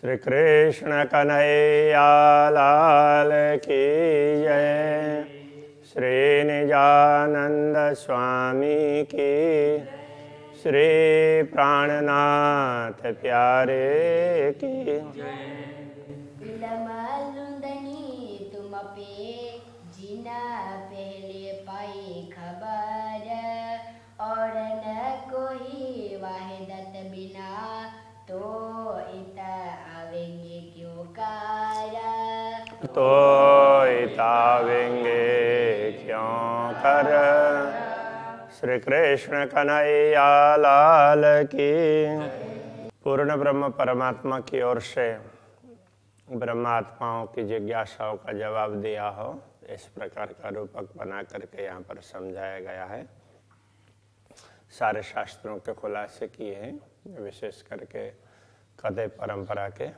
श्री कृष्ण कन्हैया लाल की जय। श्री निजानंद स्वामी की श्री प्राणनाथ प्यारे की तुम पे जीना बिना तो इत आवेंगे क्यों कार तो इतावेंगे क्यों? कर? श्री कृष्ण कन्हैया लाल की। पूर्ण ब्रह्म परमात्मा की ओर से ब्रह्मात्माओं की जिज्ञासाओं का जवाब दिया हो, इस प्रकार का रूपक बना करके यहाँ पर समझाया गया है। सारे शास्त्रों के खुलासे किए हैं, विशेष करके कदे परंपरा के।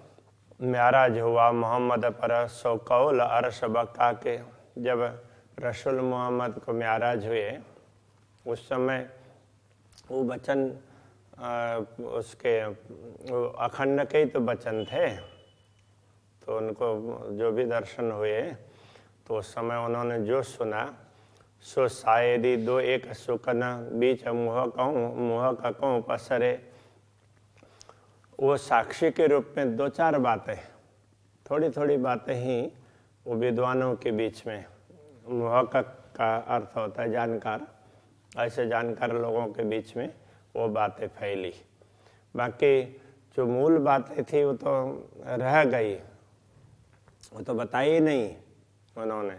म्याराज हुआ मोहम्मद पर सो कौल अरश बक्का के। जब रसूल मोहम्मद को म्याराज हुए, उस समय वो बचन उसके अखंड के ही तो बचन थे। तो उनको जो भी दर्शन हुए तो उस समय उन्होंने जो सुना, सो शायदी दो एक सुकन बीच मुँह कहूँ मुँह का कहूँ पसरे। वो साक्षी के रूप में दो चार बातें थोड़ी थोड़ी बातें ही वो विद्वानों के बीच में मुहक का अर्थ होता है जानकार। ऐसे जानकार लोगों के बीच में वो बातें फैली। बाकी जो मूल बातें थी वो तो रह गई। वो तो बताई नहीं उन्होंने।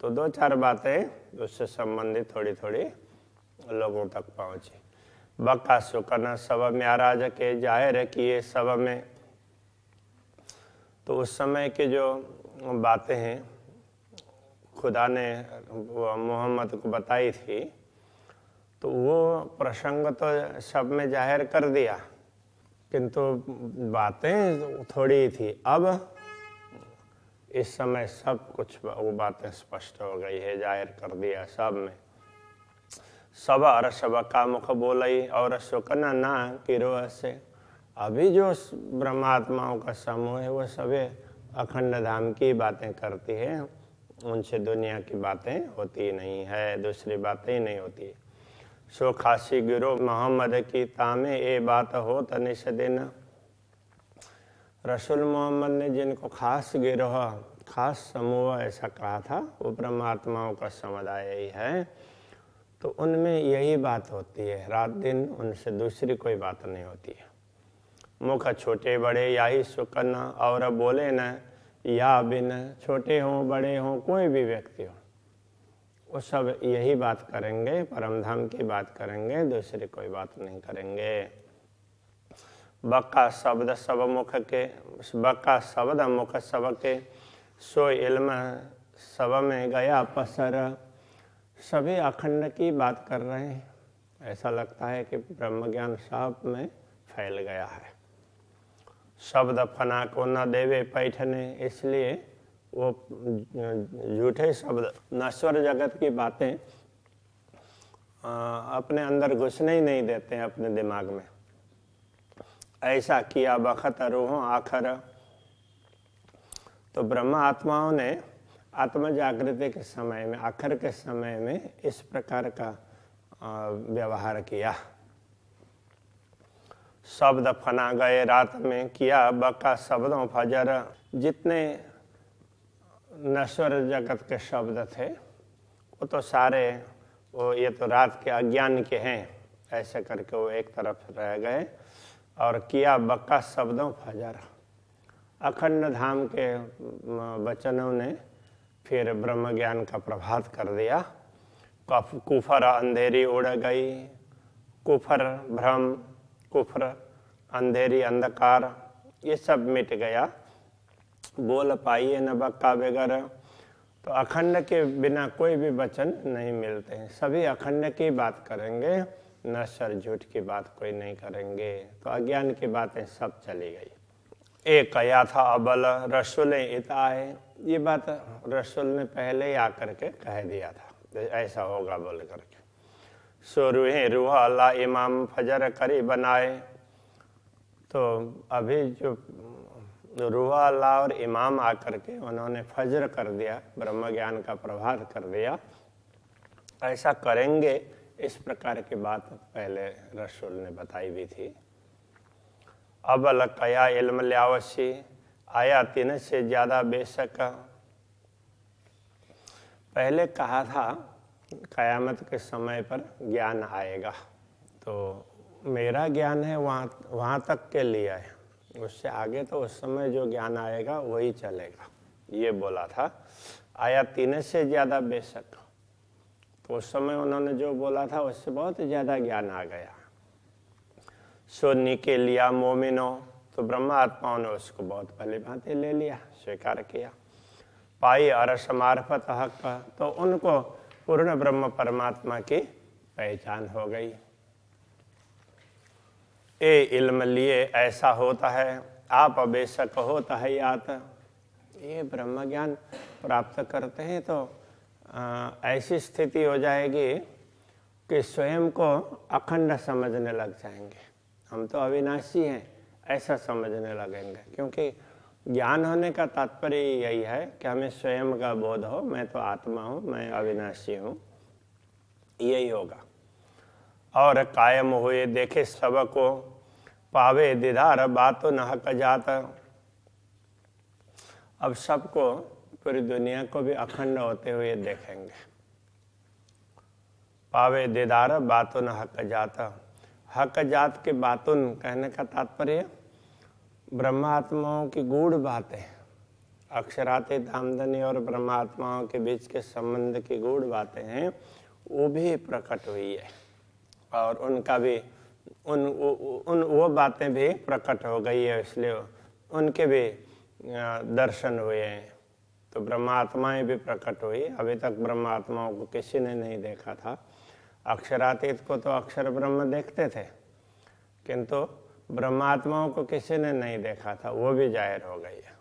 तो दो चार बातें उससे संबंधित थोड़ी थोड़ी लोगों तक पहुँची। बक्का सुकन सब आराज के ज़ाहिर किए सब में। तो उस समय की जो बातें हैं, खुदा ने मोहम्मद को बताई थी तो वो प्रसंग तो सब में ज़ाहिर कर दिया, किंतु बातें थोड़ी थी। अब इस समय सब कुछ, वो बातें स्पष्ट हो गई है, ज़ाहिर कर दिया सब में। सब अर सब का मुख बोलई, और सुकन ना किरो से अभी जो ब्रह्मात्माओं का समूह है, वो सभी अखंड धाम की बातें करती है। उनसे दुनिया की बातें होती नहीं है, दूसरी बातें नहीं होती। सो खासी गिरो मोहम्मद की तामे ये बात हो तनिश दिन रसूल मोहम्मद ने जिनको खास गिरोह, खास समूह ऐसा कहा था, वो परमात्माओं का समुदाय ही है। तो उनमें यही बात होती है। रात दिन उनसे दूसरी कोई बात नहीं होती है। मुख छोटे बड़े या ही सुकन और बोले न, या बिन, छोटे हों, बड़े हों, कोई भी व्यक्ति हो। वो सब यही बात करेंगे परम धाम की बात करेंगे, दूसरी कोई बात नहीं करेंगे। बक्का शब्द सब मुख के, बक्का शब्द मुख सब के, सो इल्म सब में गया पसर। सभी अखंड की बात कर रहे हैं। ऐसा लगता है कि ब्रह्म ज्ञान सब में फैल गया है। शब्द फना को न देवे पैठने, इसलिए वो झूठे शब्द, नश्वर जगत की बातें अपने अंदर घुसने ही नहीं देते हैं अपने दिमाग में। ऐसा किया बखत रूहों आखर। तो ब्रह्म आत्माओं ने आत्म जागृति के समय में, आखिर के समय में इस प्रकार का व्यवहार किया। शब्द फना गए रात में, किया बका शब्दों फजर जितने नश्वर जगत के शब्द थे, वो तो सारे, वो ये तो रात के अज्ञान के हैं, ऐसे करके वो एक तरफ़ रह गए। और किया बक्का शब्दों फजर अखंड धाम के वचनों ने फिर ब्रह्म ज्ञान का प्रभात कर दिया। कुफर अंधेरी उड़ गई। कुफर भ्रम, कुफर अंधेरी अंधकार, ये सब मिट गया। बोल पाइए न बक्का बगैर। तो अखंड के बिना कोई भी वचन नहीं मिलते। हैं सभी अखंड की बात करेंगे, न सर झूठ की बात कोई नहीं करेंगे। तो अज्ञान की बातें सब चली गई। एक कया था, अबल, रसुल इताए ये बात रसुल ने पहले ही आकर के कह दिया था ऐसा होगा बोल करके। सो रूहे रूह अल्लाह इमाम फजर करी बनाए। तो अभी जो रूह अल्लाह और इमाम आकर के उन्होंने फज्र कर दिया ब्रह्म ज्ञान का प्रभात कर दिया। ऐसा करेंगे, इस प्रकार की बात पहले रसुल ने बताई भी थी। अब कया इल्म लियावशी आया तीन से ज़्यादा बेशक। पहले कहा था, कयामत के समय पर ज्ञान आएगा। तो मेरा ज्ञान है, वहाँ वहाँ तक के लिए है। उससे आगे तो उस समय जो ज्ञान आएगा, वही चलेगा। ये बोला था, आया तीन से ज़्यादा बेशक। तो उस समय उन्होंने जो बोला था, उससे बहुत ज़्यादा ज्ञान आ गया। सोनी के लिया मोमिनो तो ब्रह्मा आत्माओं ने उसको बहुत पहले भांति ले लिया, स्वीकार किया। पाई अरस मार्फत हक तो उनको पूर्ण ब्रह्म परमात्मा की पहचान हो गई। ए इल्म लिए ऐसा होता है, आप बेशक होता है यात। ये ब्रह्म ज्ञान प्राप्त करते हैं तो ऐसी स्थिति हो जाएगी कि स्वयं को अखंड समझने लग जाएँगे। हम तो अविनाशी हैं, ऐसा समझने लगेंगे। क्योंकि ज्ञान होने का तात्पर्य यही है कि हमें स्वयं का बोध हो। मैं तो आत्मा हूँ, मैं अविनाशी हूँ। यही होगा। और कायम हुए देखे सबको, पावे दीदार बात न हक जात। अब सबको पूरी दुनिया को भी अखंड होते हुए देखेंगे। पावे दीदार बातों न हक जात। हक जात के बातुन कहने का तात्पर्य ब्रह्मात्माओं की गूढ़ बातें अक्षरातीत आमदनी और ब्रह्मात्माओं के बीच के संबंध की गूढ़ बातें हैं, वो भी प्रकट हुई है। और उनका भी, उन उन, वो बातें भी प्रकट हो गई है, इसलिए उनके भी दर्शन हुए हैं। तो ब्रह्मात्माएँ भी प्रकट हुई, अभी तक ब्रह्मात्माओं को किसी ने नहीं देखा था। अक्षरातीत को तो अक्षर ब्रह्म देखते थे, किंतु ब्रह्मात्माओं को किसी ने नहीं देखा था, वो भी ज़ाहिर हो गई है।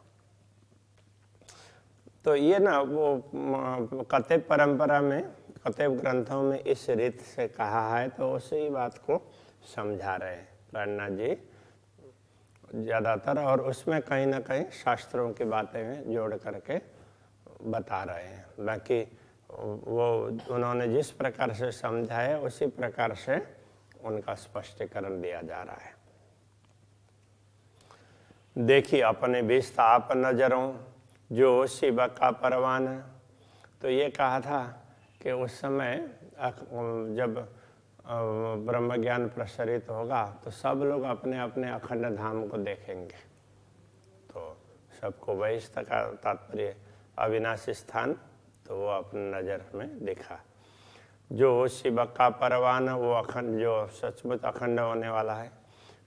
तो ये ना, वो कते परंपरा में कतेब ग्रंथों में इस रीत से कहा है तो उसी बात को समझा रहे हैं, प्रणा जी। ज़्यादातर और उसमें कहीं ना कहीं शास्त्रों की बातें जोड़ करके बता रहे हैं। बाकी वो उन्होंने जिस प्रकार से समझा है उसी प्रकार से उनका स्पष्टीकरण दिया जा रहा है। देखी अपने विस्ताप नज़रों जो शिव का परवान है। तो ये कहा था कि उस समय जब ब्रह्म ज्ञान प्रसरित होगा तो सब लोग अपने अपने अखंड धाम को देखेंगे। तो सबको वैश्य का तात्पर्य, अविनाशी स्थान तो वो अपने नज़र में देखा। जो शिव का परवान, वो अखंड, जो सचमुच अखंड होने वाला है।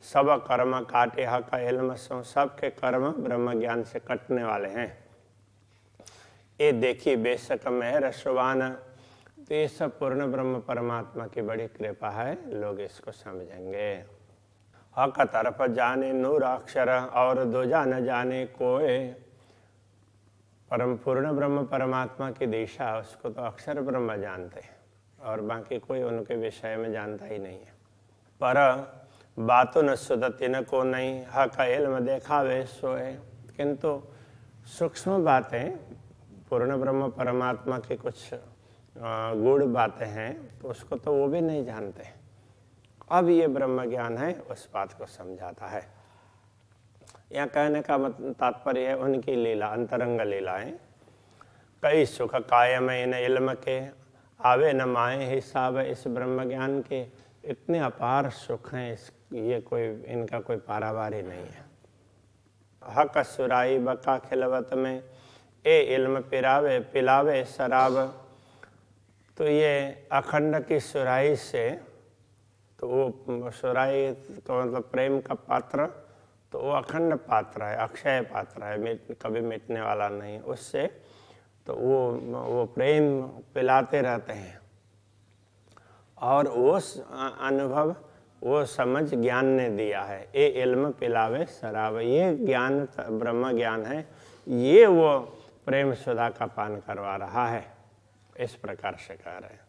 सब कर्म काटे हक, इल्म सो, सबके कर्म ब्रह्म ज्ञान से कटने वाले हैं। ये देखी बेशक में रसवान तो ये सब पूर्ण ब्रह्म परमात्मा की बड़ी कृपा है, लोग इसको समझेंगे। हक तरफ़ जाने नूर अक्षर और दो जान जाने कोई परम पूर्ण ब्रह्म परमात्मा की दिशा, उसको तो अक्षर ब्रह्म जानते हैं और बाकी कोई उनके विषय में जानता ही नहीं है। पर बातों न सुदती न को नहीं, हक इल्म देखा वे सोए किंतु सूक्ष्म बातें, पूर्ण ब्रह्म परमात्मा की कुछ गुड़ बातें हैं तो उसको तो वो भी नहीं जानते। अब ये ब्रह्म ज्ञान है, उस बात को समझाता है। यहाँ कहने का तात्पर्य है, उनकी लीला, अंतरंग लीलाएँ। कई सुख कायम इन इल्म के, आवे न माए हिसाब इस ब्रह्म ज्ञान के। इतने अपार सुख हैं इस, ये कोई, इनका कोई पारावारी नहीं है। हक सुराई बका खिलवत में, ए इल्म पिरावे, पिलावे शराब। तो ये अखंड की सुराई से तो वो सुराई तो मतलब प्रेम का पात्र तो वो अखंड पात्र है, अक्षय पात्र है मिट कभी मिटने वाला नहीं। उससे तो वो वो प्रेम पिलाते रहते हैं। और वो अनुभव, वो समझ ज्ञान ने दिया है। ये इल्म पिलावे शराब ये ज्ञान, ब्रह्म ज्ञान है। ये वो प्रेम सुधा का पान करवा रहा है। इस प्रकार से कह रहे हैं।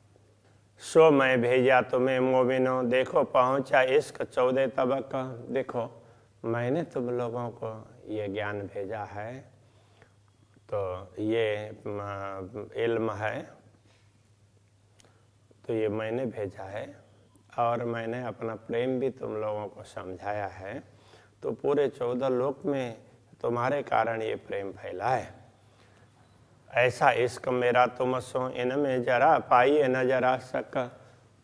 सो मैं भेजा तुम्हें मोमिनो, देखो पहुँचा इश्क चौदह तबक। देखो मैंने तुम लोगों को ये ज्ञान भेजा है। तो ये इल्म है। तो ये मैंने भेजा है और मैंने अपना प्रेम भी तुम लोगों को समझाया है। तो पूरे चौदह लोक में तुम्हारे कारण ये प्रेम फैला है। ऐसा इश्क मेरा तुम सो इनमें जरा पाइए न जरा सक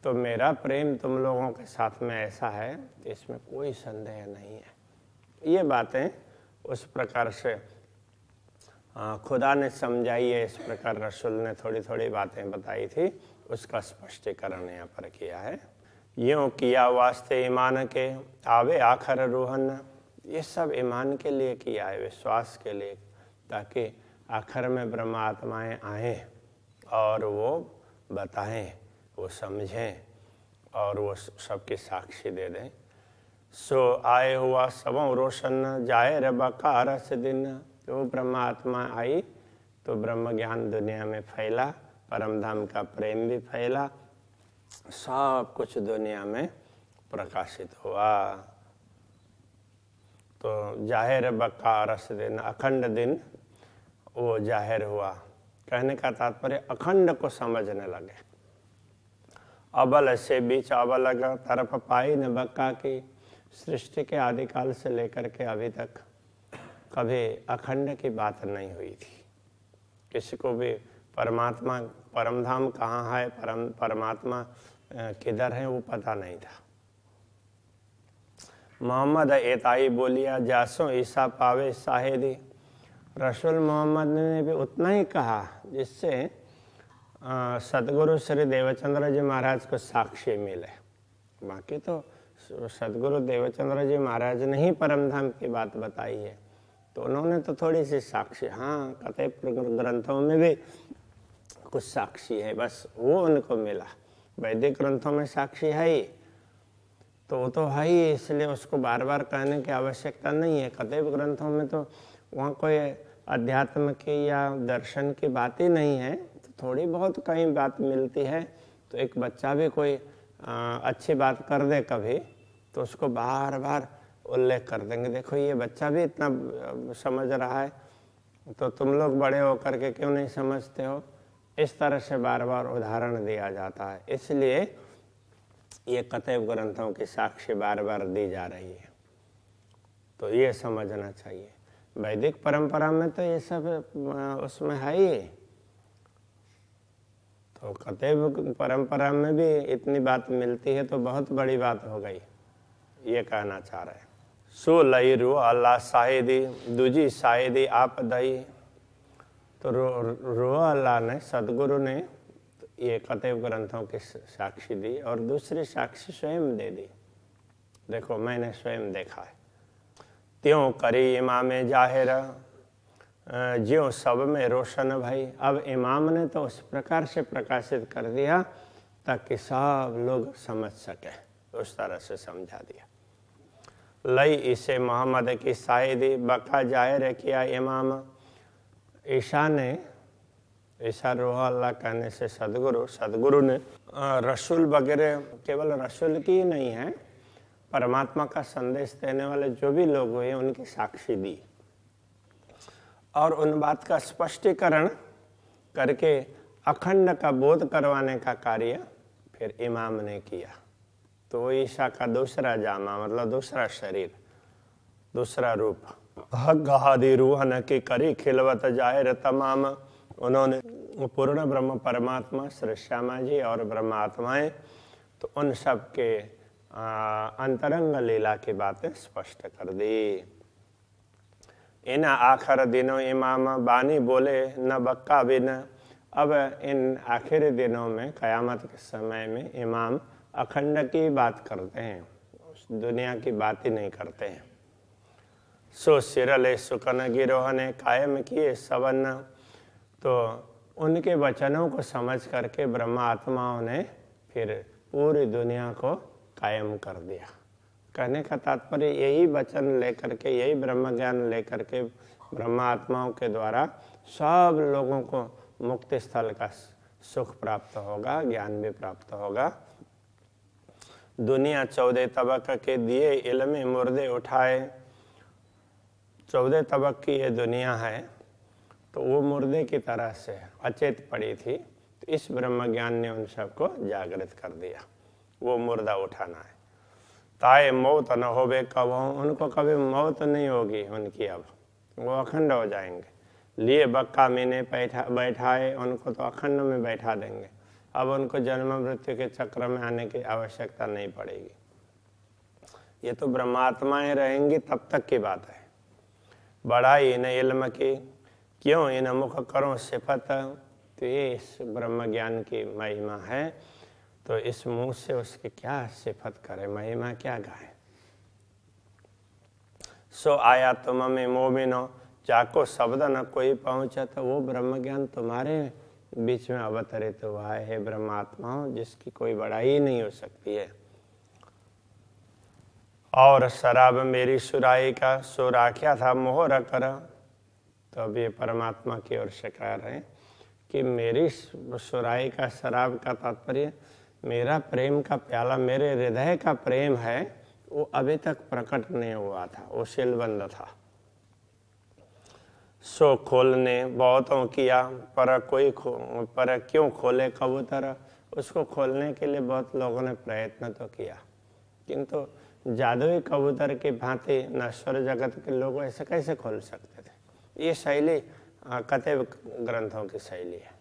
तो मेरा प्रेम तुम लोगों के साथ में ऐसा है, इसमें कोई संदेह नहीं है। ये बातें उस प्रकार से खुदा ने समझाई है, इस प्रकार रसुल ने थोड़ी थोड़ी बातें बताई थी, उसका स्पष्टीकरण यहाँ पर किया है। यूँ किया वास्ते ईमान के, आवे आखर रोहन। ये सब ईमान के लिए किया है, विश्वास के लिए, ताकि आखिर में ब्रह्मात्माएँ आए और वो बताएँ, वो समझें और वो सबकी साक्षी दे दें। सो आए हुआ सबों रोशन जाए रबा रस दिन। तो ब्रह्मात्मा आई तो ब्रह्म ज्ञान दुनिया में फैला, परम धाम का प्रेम भी फैला, सब कुछ दुनिया में प्रकाशित हुआ। तो ज़ाहिर बका रस दिन, अखंड दिन, वो ज़ाहिर हुआ। कहने का तात्पर्य, अखंड को समझने लगे। अबल से बीच अबल तरफ़ पाई न बक्का की सृष्टि के आदिकाल से लेकर के अभी तक कभी अखंड की बात नहीं हुई थी। किसी को भी परमात्मा, परमधाम कहाँ है, परम, परमात्मा किधर है, वो पता नहीं था। मोहम्मद एताई बोलिया, जासो ईसा पावे साहेदी। रसूल मोहम्मद ने भी उतना ही कहा, जिससे सदगुरु श्री देवचंद्र जी महाराज को साक्षी मिले। बाकी तो सदगुरु देवचंद्र जी महाराज ने ही परमधाम की बात बताई है। तो उन्होंने तो थोड़ी सी साक्षी हाँ कते ग्रंथों में भी कुछ साक्षी है बस वो उनको मिला। वैदिक ग्रंथों में साक्षी है ही। तो वो तो है ही इसलिए उसको बार बार कहने की आवश्यकता नहीं है। कतई ग्रंथों में तो वहाँ कोई अध्यात्म की या दर्शन की बात ही नहीं है। तो थोड़ी बहुत कहीं बात मिलती है। तो एक बच्चा भी कोई आ, अच्छी बात कर दे कभी। तो उसको बार बार उल्लेख कर देंगे। देखो, ये बच्चा भी इतना समझ रहा है। तो तुम लोग बड़े होकर के क्यों नहीं समझते हो? इस तरह से बार बार उदाहरण दिया जाता है। इसलिए ये कतव ग्रंथों की साक्षी बार बार दी जा रही है। तो ये समझना चाहिए। वैदिक परंपरा में तो ये सब उसमें है ही। तो कतव परंपरा में भी इतनी बात मिलती है तो बहुत बड़ी बात हो गई। ये कहना चाह रहे सो लई रू अल्लाह शाहिदी दूजी शाहिदी आप दई तो रो रो, अल्लाह ने, सदगुरु ने ये कतव ग्रंथों की साक्षी दी और दूसरी साक्षी स्वयं दे दी। देखो, मैंने स्वयं देखा है। त्यों करी इमाम ज़ाहिर ज्यों सब में रोशन भाई। अब इमाम ने तो उस प्रकार से प्रकाशित कर दिया ताकि सब लोग समझ सके, उस तरह से समझा दिया। लई इसे मोहम्मद की शायदी बका ज़ाहिर किया इमाम। ईशा ने, ईशा रोहा अल्लाह कहने से सदगुरु सदगुरु ने रसूल वगैरह, केवल रसूल की ही नहीं है, परमात्मा का संदेश देने वाले जो भी लोग हुए उनकी साक्षी दी। और उन बात का स्पष्टीकरण करके अखंड का बोध करवाने का कार्य फिर इमाम ने किया। तो ईशा का दूसरा जामा मतलब दूसरा शरीर, दूसरा रूप। गहादी रूहन की करी खिलवत ज़ाहिर तमाम। उन्होंने पूर्ण ब्रह्म परमात्मा, श्री श्यामा जी और ब्रह्मात्माएँ तो उन सब के अंतरंग लीला की बातें स्पष्ट कर दी। इन आखिर दिनों इमाम बानी बोले, न बक्का बिन। अब इन आखिरी दिनों में, कयामत के समय में इमाम अखंड की बात करते हैं, उस दुनिया की बात ही नहीं करते हैं। सो सिरले सुकन गिरोह ने कायम किए सवन तो उनके वचनों को समझ करके ब्रह्मा आत्माओं ने फिर पूरी दुनिया को कायम कर दिया। कहने का तात्पर्य, यही वचन लेकर के, यही ब्रह्म ज्ञान लेकर के ब्रह्मा आत्माओं के द्वारा सब लोगों को मुक्ति स्थल का सुख प्राप्त होगा, ज्ञान भी प्राप्त होगा। दुनिया चौदह तबक के दिए इलमे मुर्दे उठाए। चौदह तबक की ये दुनिया है तो वो मुर्दे की तरह से अचेत पड़ी थी तो इस ब्रह्म ज्ञान ने उन सबको जागृत कर दिया। वो मुर्दा उठाना है। ताए मौत न होवे कब हो उनको कभी मौत नहीं होगी उनकी अब। वो अखंड हो जाएँगे। लिए बक्का मीने बैठा, बैठाए, उनको तो अखंड में बैठा देंगे। अब उनको जन्म मृत्यु के चक्र में आने की आवश्यकता नहीं पड़ेगी। ये तो ब्रह्मात्माएँ रहेंगी, तब तक की बात है। बढ़ाई इन इल्म की, क्यों इन मुख करो सिफत? तो ये इस ब्रह्म ज्ञान की महिमा है तो इस मुँह से उसकी क्या सिफत करे? महिमा क्या गाए? सो आया तुम मोमिनो, जाको शब्द न कोई पहुँचा तो वो ब्रह्म ज्ञान तुम्हारे बीच में अवतरित हुआ है ब्रह्मात्मा, जिसकी कोई बड़ाई नहीं हो सकती है। और शराब मेरी सुराई का, सो राख्या था मोह कर। तो अब ये परमात्मा की ओर से कह रहे हैं कि मेरी सुराई का, शराब का तात्पर्य, मेरा प्रेम का प्याला, मेरे हृदय का प्रेम है, वो अभी तक प्रकट नहीं हुआ था, वो शिलबंद था। सो खोलने बहुतों किया पर कोई खो, पर क्यों खोले कबूतर? उसको खोलने के लिए बहुत लोगों ने प्रयत्न तो किया। किंतु जादुई कबूतर की भांति नश्वर जगत के लोग ऐसे कैसे खोल सकते थे? ये शैली कते ग्रंथों की शैली है।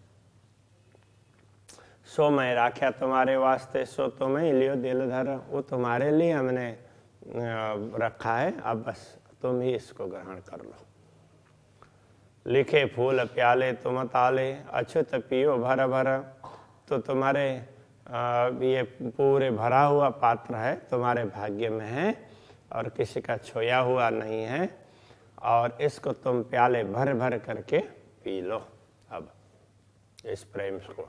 सो मैं राख्या तुम्हारे वास्ते सो तुम्हें लियो दिल धर वो तुम्हारे लिए हमने रखा है अब बस तुम ही इसको ग्रहण कर लो। लिखे फूल प्याले तुम ताले अछुत पियो भर भर। तो तुम्हारे ये पूरे भरा हुआ पात्र है, तुम्हारे भाग्य में है, और किसी का छोया हुआ नहीं है, और इसको तुम प्याले भर भर करके पी लो। अब इस प्रेम को।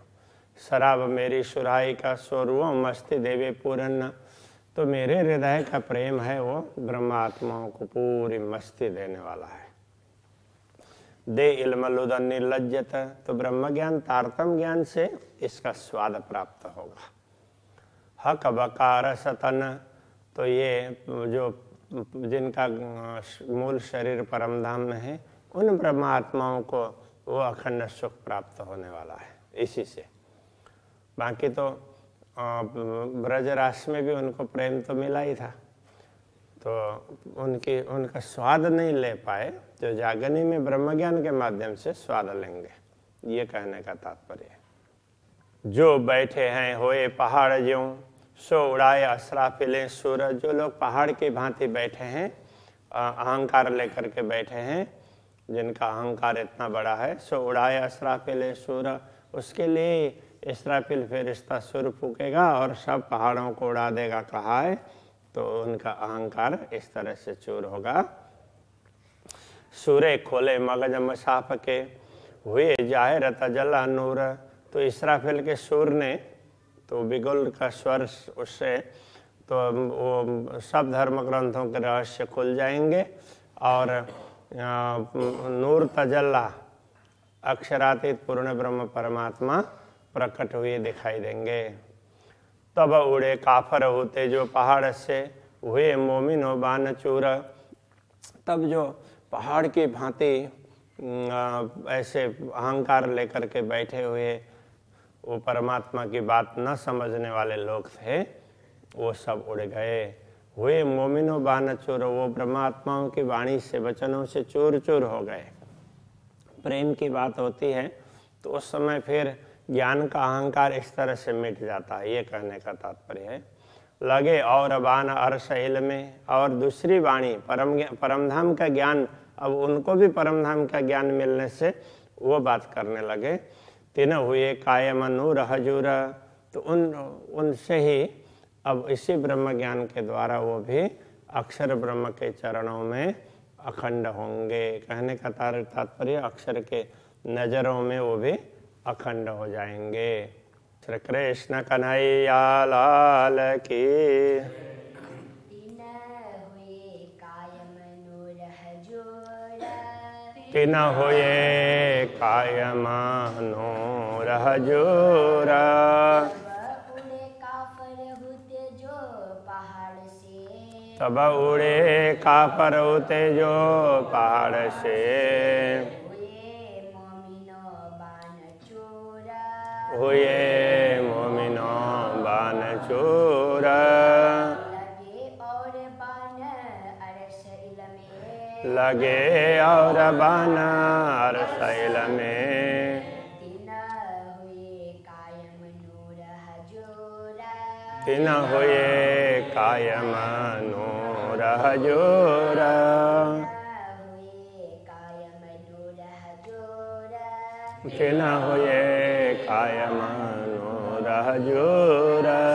शराब मेरी सुराई का स्वरूप, मस्ती देवे पूर्ण तो मेरे हृदय का प्रेम है, वो ब्रह्मात्माओं को पूरी मस्ती देने वाला है। दे इल्मलुदन निर्लजत तो ब्रह्म ज्ञान तारतम ज्ञान से इसका स्वाद प्राप्त होगा। हक बकार सतन। तो ये जो जिनका मूल शरीर परमधाम में है, उन ब्रह्मात्माओं को वो अखंड सुख प्राप्त होने वाला है। इसी से। बाकी तो ब्रज रास में भी उनको प्रेम तो मिला ही था। तो उनकी, उनका स्वाद नहीं ले पाए जो जागनी में ब्रह्म ज्ञान के माध्यम से स्वाद लेंगे। ये कहने का तात्पर्य जो बैठे हैं, होए पहाड़ ज्यों, सो उड़ाए असराफिले सूरज। जो लोग पहाड़ की भांति बैठे हैं अहंकार लेकर के बैठे हैं, जिनका अहंकार इतना बड़ा है, सो उड़ाए असराफिले सूरज। उसके लिए इसराफिल फिरिश्ता सुर फूकेगा और सब पहाड़ों को उड़ा देगा, कहा है। तो उनका अहंकार इस तरह से चूर होगा। सूर्य खोले मगज मसाफ के, हुए ज़ाहिर तजला नूर। तो इसराफिल के सुर ने तो बिगुल का स्वर उससे तो वो सब धर्म ग्रंथों के रहस्य खुल जाएँगे और नूर तजल्ला, अक्षरातीत पूर्ण ब्रह्म परमात्मा प्रकट हुए दिखाई देंगे। तब उड़े काफर होते जो पहाड़ से हुए मोमिन बान चूर। तब जो पहाड़ की भांति ऐसे अहंकार लेकर के बैठे हुए वो परमात्मा की बात न समझने वाले लोग थे, वो सब उड़ गए। हुए मोमिनो बान चूर, वो परमात्माओं की वाणी से, वचनों से चूर चूर हो गए। प्रेम की बात होती है तो उस समय फिर ज्ञान का अहंकार इस तरह से मिट जाता है, ये कहने का तात्पर्य है। लगे और बान अर्शैल में, और दूसरी वाणी, परम परमधाम का ज्ञान, अब उनको भी परमधाम का ज्ञान मिलने से वो बात करने लगे, तीन हुए कायम नूर हजूर। तो उन, उनसे ही अब इसी ब्रह्म ज्ञान के द्वारा वो भी अक्षर ब्रह्म के चरणों में अखंड होंगे। कहने का तात्पर्य अक्षर के नज़रों में वो भी अखंड हो जाएँगे। श्री कृष्ण कन्हैया लाल की। तिन हुए कायम नूर हजूरा सब उड़े का पर उते जो पहाड़ से। हुए मोमिनो बान चोरा लगे और बान अरश इलमे लगे और बान अरसैल में दिन हुए कायम नूर हजूरा दिन हुए कायम नूर हजूरा हुए